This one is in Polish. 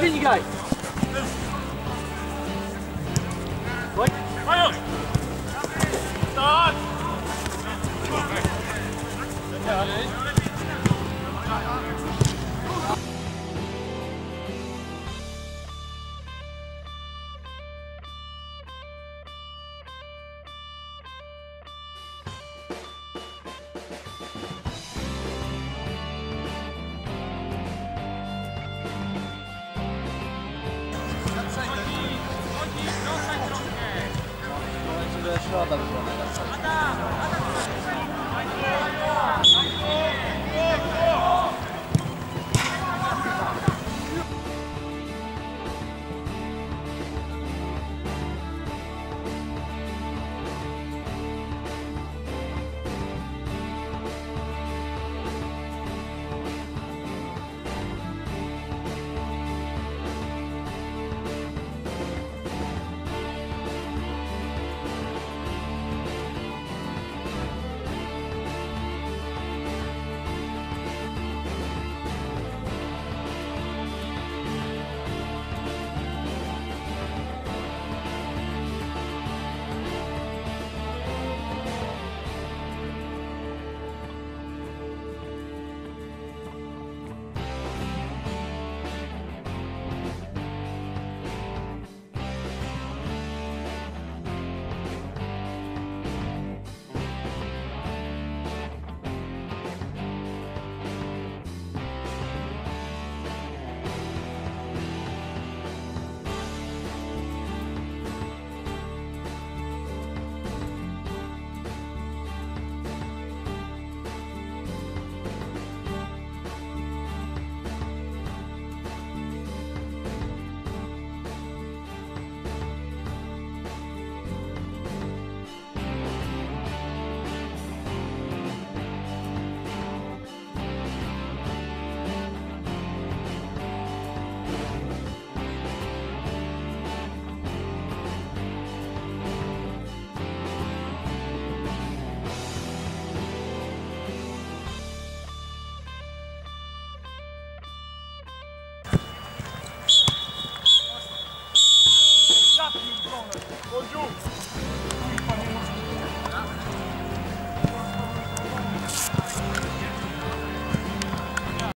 Linii graj! Start! 白渡るじゃないですか。Conjunto!